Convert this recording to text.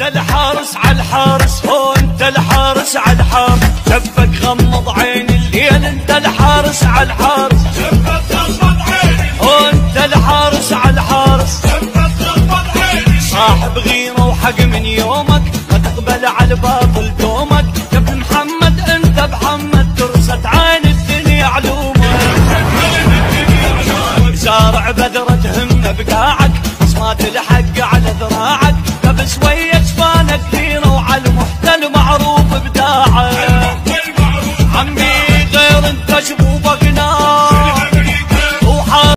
انت الحارس على الحارس هو انت الحارس على الحارس. شفك غمض عين الليل انت الحارس على الحارس. شفت غمض عيني هو انت الحارس على الحارس. عيني صاحب غيرة وحق من يومك ما تقبل على الباطل دومك يا ابن محمد انت محمد درست عين الدنيا علومك. زارع بذرة همة بقاعك بصمات الحق على ذراعك. لبس ويا una.